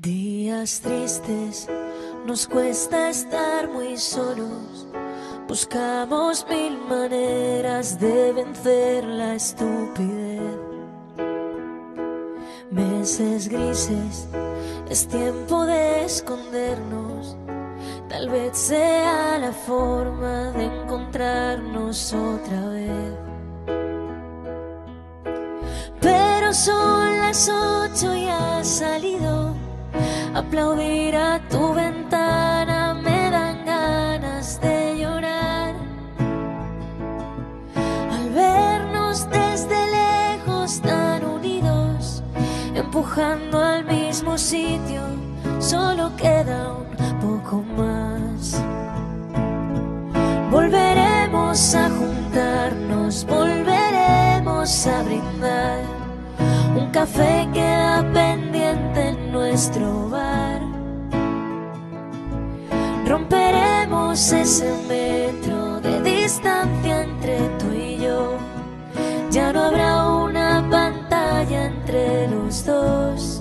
Días tristes, nos cuesta estar muy solos. Buscamos mil maneras de vencer la estupidez. Meses grises, es tiempo de escondernos. Tal vez sea la forma de encontrarnos otra vez. Pero son las ocho y ha salido aplaudir a tu ventana me dan ganas de llorar. Al vernos desde lejos tan unidos, empujando al mismo sitio, solo queda un poco más. Volveremos a juntarnos, volveremos a brindar. Un café queda pendiente en nuestro Ese metro de distancia entre tú y yo. Ya no habrá una pantalla entre los dos.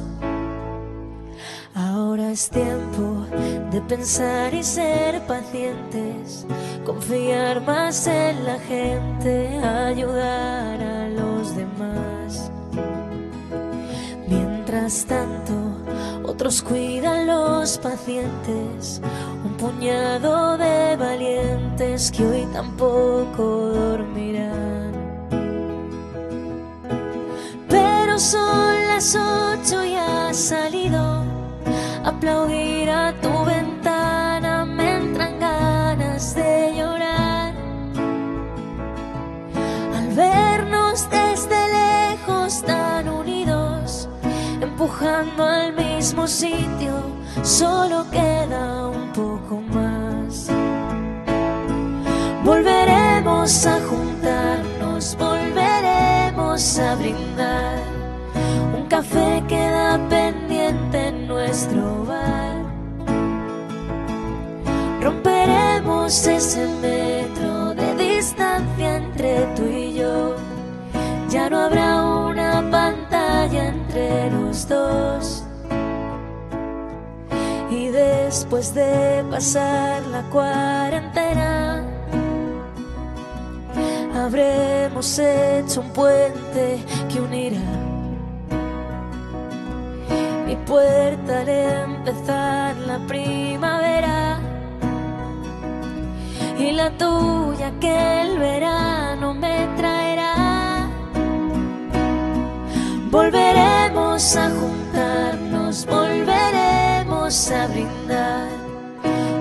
Ahora es tiempo de pensar y ser pacientes, confiar más en la gente, ayudar a los demás. Mientras tanto, otros cuidan los pacientes, puñado de valientes que hoy tampoco dormirán. Pero son las ocho y ha salido aplaudir a tu ventana, me entran ganas de llorar. Al vernos desde lejos tan unidos, empujando al mismo sitio, solo queda A juntarnos, volveremos a brindar. Un café queda pendiente en nuestro bar. Romperemos ese metro de distancia entre tú y yo. Ya no habrá una pantalla entre los dos. Y después de pasar la cuarentena, habremos hecho un puente que unirá mi puerta al empezar la primavera y la tuya que el verano me traerá. Volveremos a juntarnos, volveremos a brindar.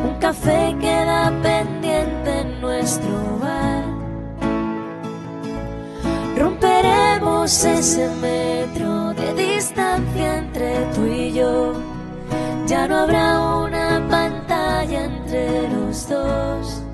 Un café queda pendiente en nuestro ese metro de distancia entre tú y yo. Ya no habrá una pantalla entre los dos.